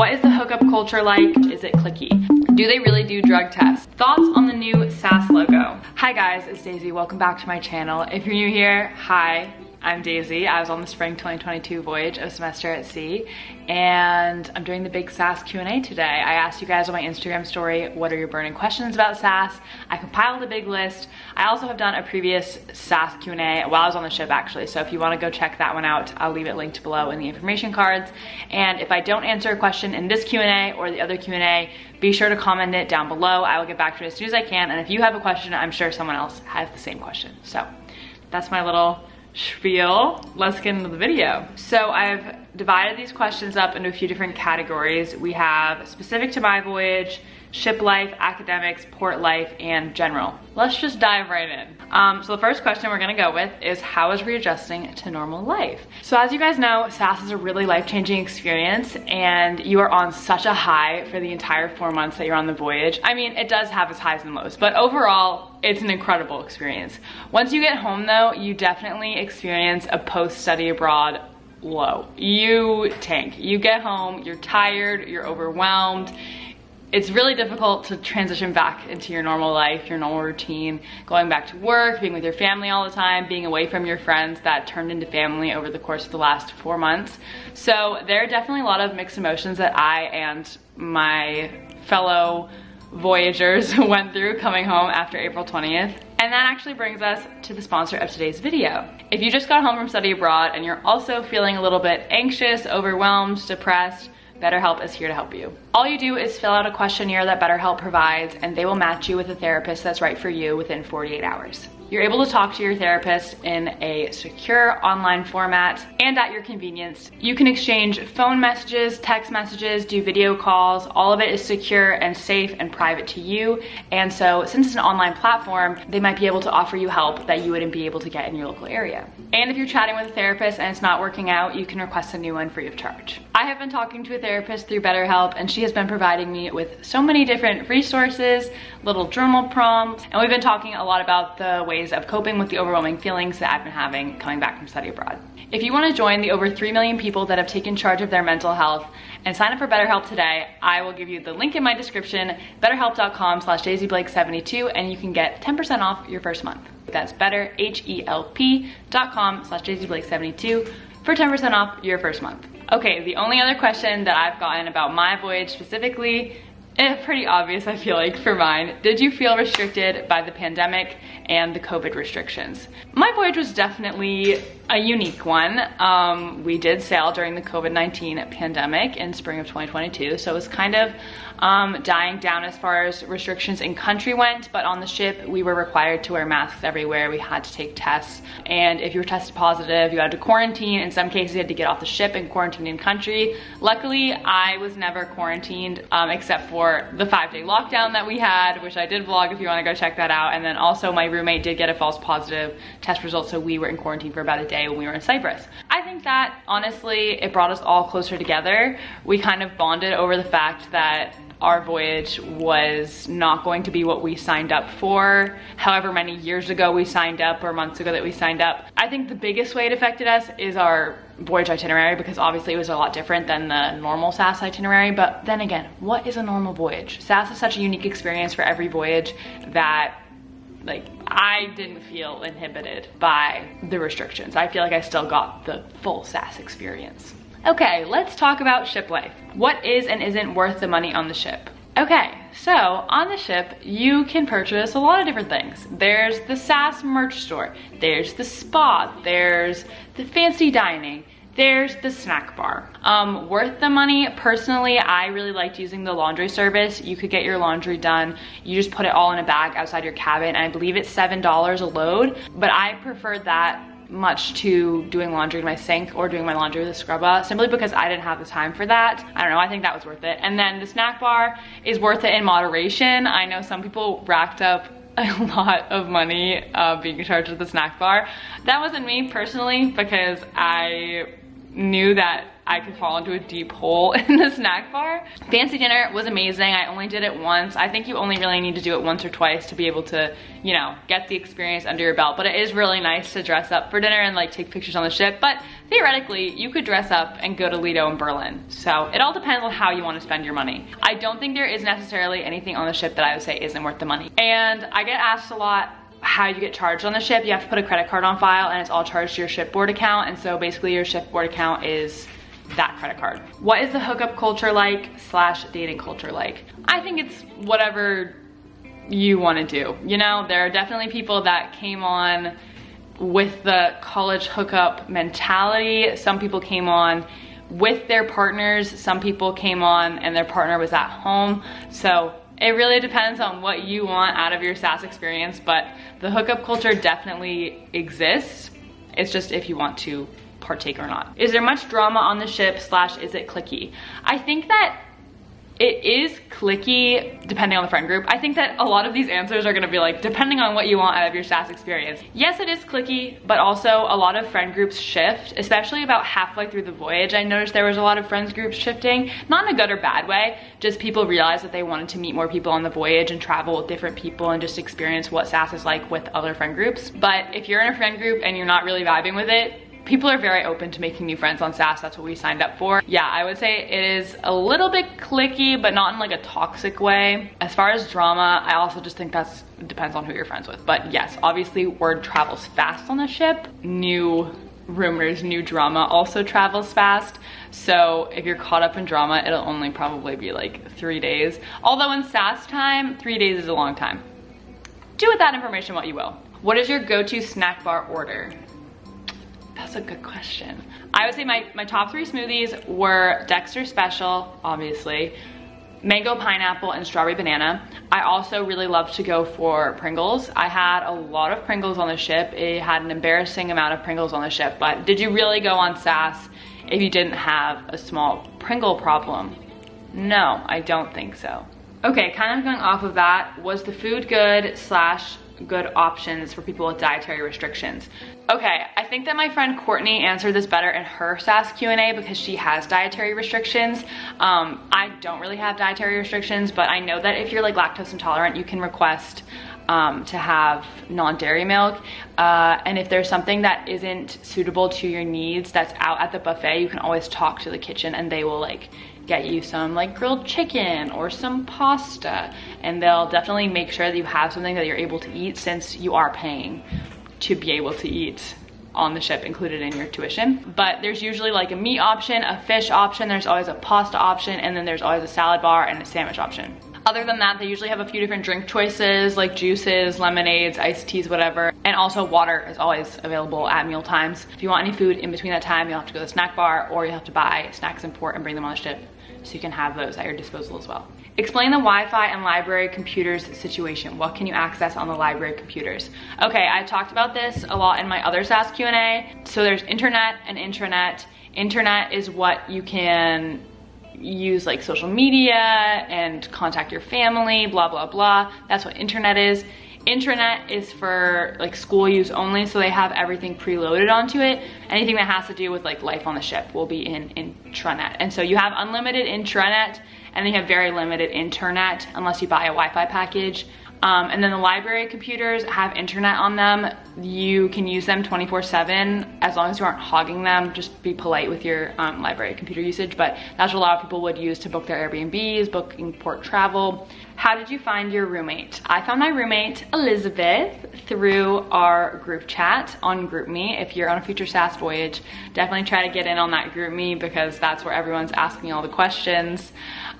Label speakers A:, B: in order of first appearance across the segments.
A: What is the hookup culture like? Is it cliquey? Do they really do drug tests? Thoughts on the new SAS logo? Hi guys, it's Daisy. Welcome back to my channel. If you're new here, hi. I'm Daisy. I was on the spring 2022 voyage of semester at sea and I'm doing the big SAS Q&A today. I asked you guys on my Instagram story, what are your burning questions about SAS? I compiled a big list. I also have done a previous SAS Q&A while I was on the ship actually, so if you wanna go check that one out, I'll leave it linked below in the information cards. And if I don't answer a question in this Q&A or the other Q&A, be sure to comment it down below. I will get back to it as soon as I can. And if you have a question, I'm sure someone else has the same question. So that's my little spiel, let's get into the video. So I've divided these questions up into a few different categories. We have specific to my voyage, ship life, academics, port life, and general. Let's just dive right in. Um, so the first question we're gonna go with is how is readjusting to normal life? So as you guys know, SAS is a really life-changing experience and you are on such a high for the entire four months that you're on the voyage. I mean, it does have its highs and lows, but overall, it's an incredible experience. Once you get home though, you definitely experience a post-study abroad low. You tank. You get home, you're tired, you're overwhelmed, it's really difficult to transition back into your normal life, your normal routine, going back to work, being with your family all the time, being away from your friends that turned into family over the course of the last four months. So there are definitely a lot of mixed emotions that I and my fellow voyagers went through coming home after April 20th. And that actually brings us to the sponsor of today's video. If you just got home from study abroad and you're also feeling a little bit anxious, overwhelmed, depressed, BetterHelp is here to help you. All you do is fill out a questionnaire that BetterHelp provides and they will match you with a therapist that's right for you within 48 hours. You're able to talk to your therapist in a secure online format and at your convenience. You can exchange phone messages, text messages, do video calls. All of it is secure and safe and private to you. And so since it's an online platform, they might be able to offer you help that you wouldn't be able to get in your local area. And if you're chatting with a therapist and it's not working out, you can request a new one free of charge. I have been talking to a therapist through BetterHelp and she has been providing me with so many different resources, little journal prompts, and we've been talking a lot about the ways ways of coping with the overwhelming feelings that I've been having coming back from study abroad. If you want to join the over 3 million people that have taken charge of their mental health and sign up for BetterHelp today, I will give you the link in my description, betterhelp.com slash daisyblake72, and you can get 10% off your first month. That's betterhelp.com slash daisyblake72 for 10% off your first month. Okay, the only other question that I've gotten about my voyage specifically it's pretty obvious, I feel like, for mine. Did you feel restricted by the pandemic and the COVID restrictions? My voyage was definitely a unique one. Um, we did sail during the COVID-19 pandemic in spring of 2022, so it was kind of um, dying down as far as restrictions in country went, but on the ship, we were required to wear masks everywhere. We had to take tests, and if you were tested positive, you had to quarantine. In some cases, you had to get off the ship and quarantine in country. Luckily, I was never quarantined, um, except for the five-day lockdown that we had, which I did vlog if you wanna go check that out. And then also my roommate did get a false positive test result, so we were in quarantine for about a day when we were in Cyprus. I think that, honestly, it brought us all closer together. We kind of bonded over the fact that our voyage was not going to be what we signed up for. However many years ago we signed up or months ago that we signed up. I think the biggest way it affected us is our voyage itinerary because obviously it was a lot different than the normal SAS itinerary. But then again, what is a normal voyage? SAS is such a unique experience for every voyage that like I didn't feel inhibited by the restrictions. I feel like I still got the full SAS experience. Okay, let's talk about ship life. What is and isn't worth the money on the ship? Okay, so on the ship, you can purchase a lot of different things. There's the SAS merch store, there's the spa, there's the fancy dining, there's the snack bar. Um, worth the money, personally, I really liked using the laundry service. You could get your laundry done. You just put it all in a bag outside your cabin. I believe it's $7 a load, but I preferred that much to doing laundry in my sink or doing my laundry with a scrubber simply because I didn't have the time for that. I don't know, I think that was worth it. And then the snack bar is worth it in moderation. I know some people racked up a lot of money uh, being charged charge of the snack bar. That wasn't me personally because I knew that I could fall into a deep hole in the snack bar. Fancy dinner was amazing. I only did it once. I think you only really need to do it once or twice to be able to, you know, get the experience under your belt. But it is really nice to dress up for dinner and like take pictures on the ship. But theoretically, you could dress up and go to Lido in Berlin. So it all depends on how you want to spend your money. I don't think there is necessarily anything on the ship that I would say isn't worth the money. And I get asked a lot, how you get charged on the ship. You have to put a credit card on file and it's all charged to your shipboard account. And so basically your shipboard account is that credit card. What is the hookup culture like slash dating culture like? I think it's whatever you want to do. You know, there are definitely people that came on with the college hookup mentality. Some people came on with their partners. Some people came on and their partner was at home. So it really depends on what you want out of your SAS experience, but the hookup culture definitely exists. It's just if you want to partake or not. Is there much drama on the ship slash is it cliquey? I think that it is cliquey depending on the friend group. I think that a lot of these answers are gonna be like, depending on what you want out of your SAS experience. Yes, it is cliquey, but also a lot of friend groups shift, especially about halfway through the voyage. I noticed there was a lot of friends groups shifting, not in a good or bad way, just people realized that they wanted to meet more people on the voyage and travel with different people and just experience what SAS is like with other friend groups. But if you're in a friend group and you're not really vibing with it, people are very open to making new friends on SAS. That's what we signed up for. Yeah, I would say it is a little bit cliquey, but not in like a toxic way. As far as drama, I also just think that's depends on who you're friends with. But yes, obviously word travels fast on the ship. New rumors, new drama also travels fast. So if you're caught up in drama, it'll only probably be like three days. Although in SAS time, three days is a long time. Do with that information what you will. What is your go-to snack bar order? That's a good question. I would say my, my top three smoothies were Dexter Special, obviously, mango pineapple and strawberry banana. I also really love to go for Pringles. I had a lot of Pringles on the ship. It had an embarrassing amount of Pringles on the ship, but did you really go on SAS if you didn't have a small Pringle problem? No, I don't think so. Okay, kind of going off of that, was the food good slash good options for people with dietary restrictions. Okay, I think that my friend Courtney answered this better in her SAS Q&A because she has dietary restrictions. Um, I don't really have dietary restrictions, but I know that if you're like lactose intolerant, you can request um, to have non-dairy milk. Uh, and if there's something that isn't suitable to your needs that's out at the buffet, you can always talk to the kitchen and they will like get you some like grilled chicken or some pasta and they'll definitely make sure that you have something that you're able to eat since you are paying to be able to eat on the ship included in your tuition. But there's usually like a meat option, a fish option, there's always a pasta option, and then there's always a salad bar and a sandwich option. Other than that, they usually have a few different drink choices like juices, lemonades, iced teas, whatever. And also water is always available at meal times. If you want any food in between that time, you'll have to go to the snack bar or you have to buy snacks in port and bring them on the ship so you can have those at your disposal as well. Explain the Wi-Fi and library computers situation. What can you access on the library computers? Okay, I talked about this a lot in my other SAS Q&A. So there's internet and intranet. Internet is what you can use like social media and contact your family, blah, blah, blah. That's what internet is. Intranet is for like school use only, so they have everything preloaded onto it. Anything that has to do with like life on the ship will be in intranet. And so you have unlimited intranet and they have very limited internet unless you buy a Wi-Fi package. Um, and then the library computers have internet on them. You can use them 24 seven as long as you aren't hogging them. Just be polite with your um, library computer usage, but that's what a lot of people would use to book their Airbnbs, booking port travel. How did you find your roommate? I found my roommate, Elizabeth, through our group chat on GroupMe. If you're on a future SAS voyage, definitely try to get in on that GroupMe because that's where everyone's asking all the questions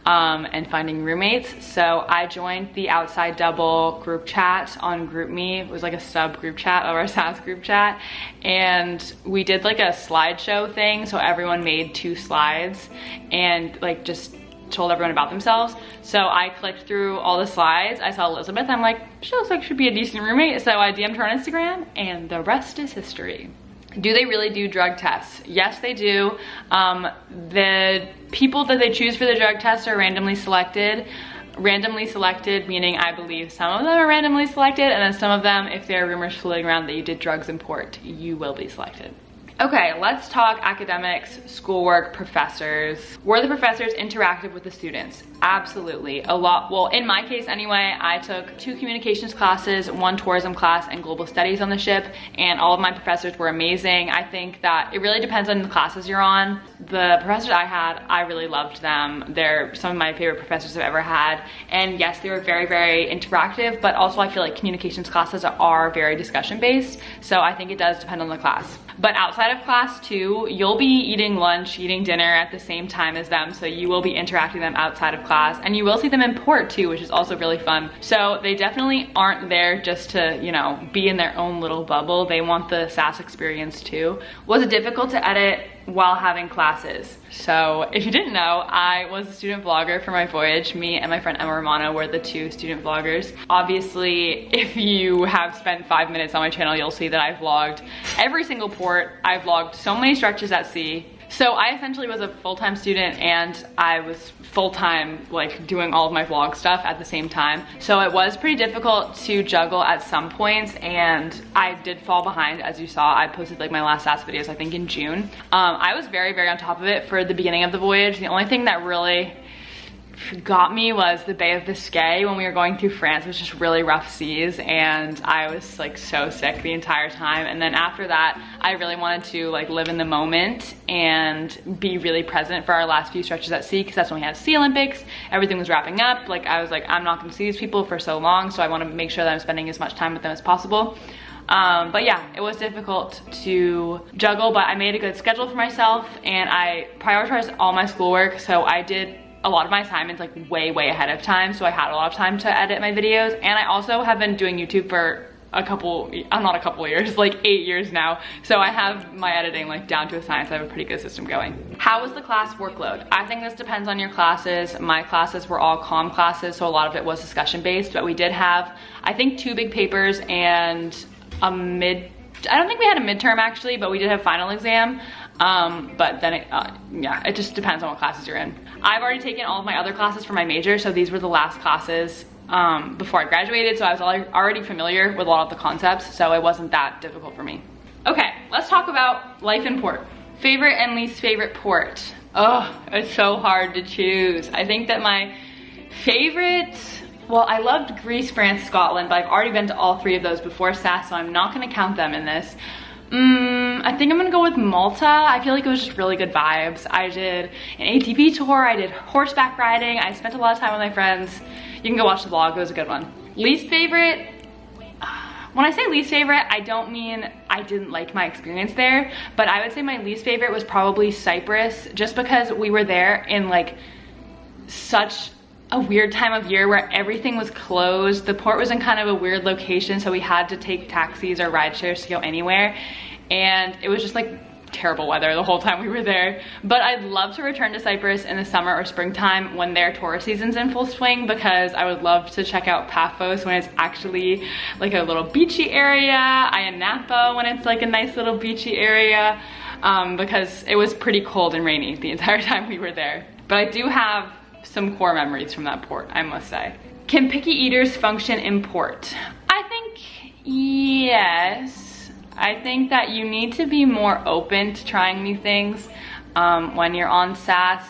A: um, and finding roommates. So I joined the Outside Double group chat on GroupMe. It was like a sub group chat of our SAS group chat. And we did like a slideshow thing. So everyone made two slides and like just told everyone about themselves. So I clicked through all the slides. I saw Elizabeth. I'm like, she looks like she'd be a decent roommate. So I DM'd her on Instagram and the rest is history. Do they really do drug tests? Yes, they do. Um, the people that they choose for the drug test are randomly selected. Randomly selected, meaning I believe some of them are randomly selected, and then some of them, if there are rumors floating around that you did drugs in port, you will be selected. Okay, let's talk academics, schoolwork, professors. Were the professors interactive with the students? Absolutely, a lot. Well, in my case anyway, I took two communications classes, one tourism class and global studies on the ship, and all of my professors were amazing. I think that it really depends on the classes you're on. The professors I had, I really loved them. They're some of my favorite professors I've ever had. And yes, they were very, very interactive, but also I feel like communications classes are very discussion based. So I think it does depend on the class. But outside of class too, you'll be eating lunch, eating dinner at the same time as them. So you will be interacting them outside of class and you will see them in port too, which is also really fun. So they definitely aren't there just to, you know, be in their own little bubble. They want the SAS experience too. Was it difficult to edit while having classes. So if you didn't know, I was a student vlogger for my voyage. Me and my friend Emma Romano were the two student vloggers. Obviously, if you have spent five minutes on my channel, you'll see that I vlogged every single port. I vlogged so many stretches at sea. So I essentially was a full-time student and I was full-time like doing all of my vlog stuff at the same time. So it was pretty difficult to juggle at some points and I did fall behind as you saw. I posted like my last SAS videos I think in June. Um, I was very, very on top of it for the beginning of the voyage. The only thing that really got me was the Bay of Biscay when we were going through France. It was just really rough seas and I was like so sick the entire time. And then after that, I really wanted to like live in the moment and be really present for our last few stretches at sea because that's when we had Sea Olympics. Everything was wrapping up. Like I was like, I'm not gonna see these people for so long. So I wanna make sure that I'm spending as much time with them as possible. Um, but yeah, it was difficult to juggle, but I made a good schedule for myself and I prioritized all my schoolwork. So I did a lot of my assignments like way, way ahead of time. So I had a lot of time to edit my videos. And I also have been doing YouTube for a couple, I'm not a couple years, like eight years now. So I have my editing like down to a science. I have a pretty good system going. How was the class workload? I think this depends on your classes. My classes were all comm classes, so a lot of it was discussion based, but we did have, I think two big papers and a mid, I don't think we had a midterm actually, but we did have final exam. Um, but then, it, uh, yeah, it just depends on what classes you're in. I've already taken all of my other classes for my major, so these were the last classes um, before I graduated, so I was already familiar with a lot of the concepts, so it wasn't that difficult for me. Okay, let's talk about life in port. Favorite and least favorite port. Oh, it's so hard to choose. I think that my favorite, well, I loved Greece, France, Scotland, but I've already been to all three of those before SAS, so I'm not gonna count them in this. Mm, I think I'm gonna go with Malta. I feel like it was just really good vibes. I did an ATV tour, I did horseback riding, I spent a lot of time with my friends. You can go watch the vlog, it was a good one. Least favorite, when I say least favorite, I don't mean I didn't like my experience there, but I would say my least favorite was probably Cyprus, just because we were there in like such a weird time of year where everything was closed. The port was in kind of a weird location, so we had to take taxis or ride shares to go anywhere. And it was just like terrible weather the whole time we were there. But I'd love to return to Cyprus in the summer or springtime when their tourist season's in full swing because I would love to check out Paphos when it's actually like a little beachy area, Ayia Napa when it's like a nice little beachy area um, because it was pretty cold and rainy the entire time we were there. But I do have some core memories from that port, I must say. Can picky eaters function in port? I think yes. I think that you need to be more open to trying new things um, when you're on SAS,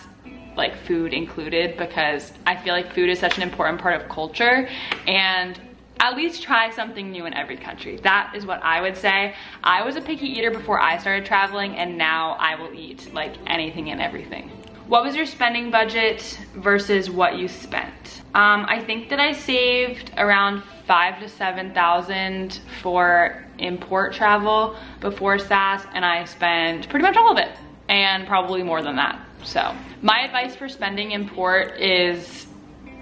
A: like food included, because I feel like food is such an important part of culture and at least try something new in every country. That is what I would say. I was a picky eater before I started traveling and now I will eat like anything and everything. What was your spending budget versus what you spent? Um, I think that I saved around five to 7,000 for import travel before SAS and I spent pretty much all of it and probably more than that. So my advice for spending in port is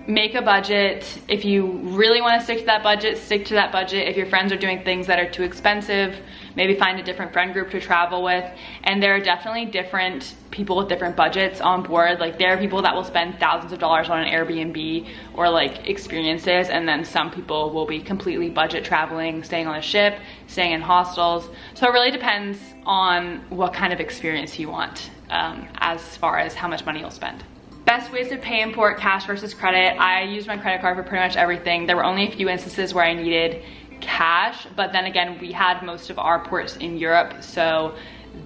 A: make a budget. If you really wanna stick to that budget, stick to that budget. If your friends are doing things that are too expensive, maybe find a different friend group to travel with. And there are definitely different people with different budgets on board. Like there are people that will spend thousands of dollars on an Airbnb or like experiences. And then some people will be completely budget traveling, staying on a ship, staying in hostels. So it really depends on what kind of experience you want um, as far as how much money you'll spend. Best ways to pay in port, cash versus credit. I used my credit card for pretty much everything. There were only a few instances where I needed cash, but then again, we had most of our ports in Europe, so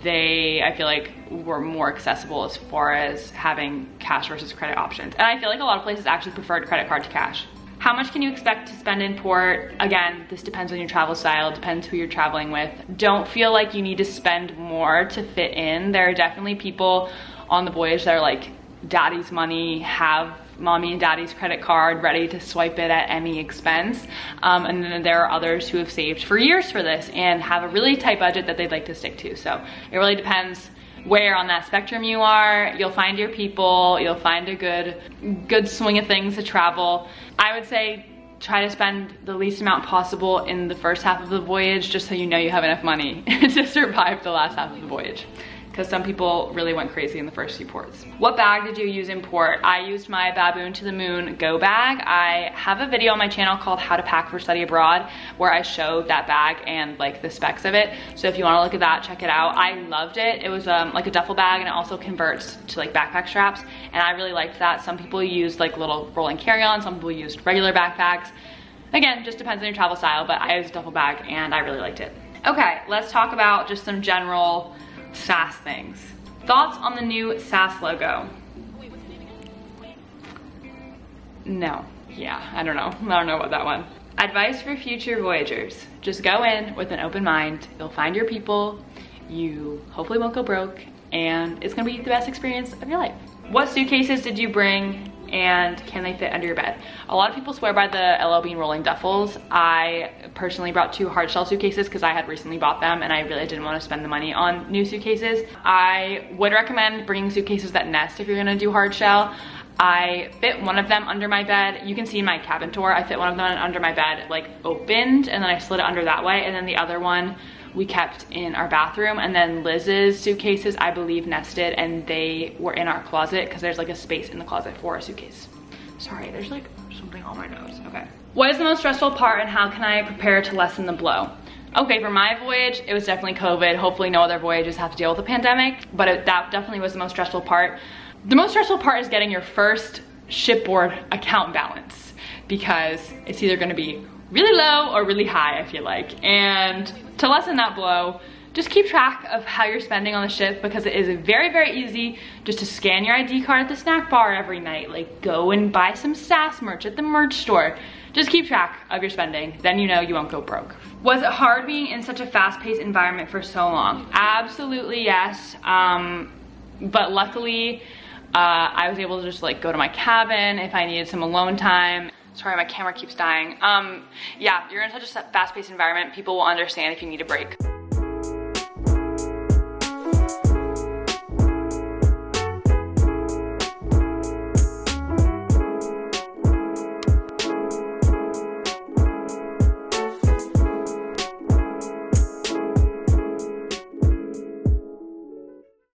A: they, I feel like, were more accessible as far as having cash versus credit options. And I feel like a lot of places actually preferred credit card to cash. How much can you expect to spend in port? Again, this depends on your travel style, depends who you're traveling with. Don't feel like you need to spend more to fit in. There are definitely people on the voyage that are like, daddy's money, have mommy and daddy's credit card ready to swipe it at any expense. Um, and then there are others who have saved for years for this and have a really tight budget that they'd like to stick to. So it really depends where on that spectrum you are. You'll find your people, you'll find a good, good swing of things to travel. I would say try to spend the least amount possible in the first half of the voyage just so you know you have enough money to survive the last half of the voyage because some people really went crazy in the first few ports. What bag did you use in port? I used my Baboon to the Moon Go bag. I have a video on my channel called How to Pack for Study Abroad where I showed that bag and like the specs of it. So if you wanna look at that, check it out. I loved it. It was um, like a duffel bag and it also converts to like backpack straps. And I really liked that. Some people used like little rolling carry-on, some people used regular backpacks. Again, just depends on your travel style, but I used a duffel bag and I really liked it. Okay, let's talk about just some general SAS things. Thoughts on the new SAS logo? No. Yeah, I don't know. I don't know about that one. Advice for future Voyagers. Just go in with an open mind. You'll find your people. You hopefully won't go broke and it's gonna be the best experience of your life. What suitcases did you bring and can they fit under your bed? A lot of people swear by the LL Bean rolling duffels. I personally brought two hard shell suitcases because I had recently bought them and I really didn't want to spend the money on new suitcases. I would recommend bringing suitcases that nest if you're gonna do hard shell. I fit one of them under my bed. You can see my cabin tour, I fit one of them under my bed, like opened, and then I slid it under that way. And then the other one we kept in our bathroom. And then Liz's suitcases, I believe, nested and they were in our closet because there's like a space in the closet for a suitcase. Sorry, there's like something on my nose. Okay. What is the most stressful part and how can I prepare to lessen the blow? Okay, for my voyage, it was definitely COVID. Hopefully no other voyages have to deal with a pandemic, but it, that definitely was the most stressful part. The most stressful part is getting your first shipboard account balance because it's either gonna be really low or really high, I feel like. And to lessen that blow, just keep track of how you're spending on the ship because it is very, very easy just to scan your ID card at the snack bar every night. Like go and buy some SAS merch at the merch store. Just keep track of your spending. Then you know you won't go broke. Was it hard being in such a fast-paced environment for so long? Absolutely yes. Um, but luckily, uh, I was able to just like go to my cabin if I needed some alone time. Sorry, my camera keeps dying. Um, yeah, you're in such a fast-paced environment, people will understand if you need a break.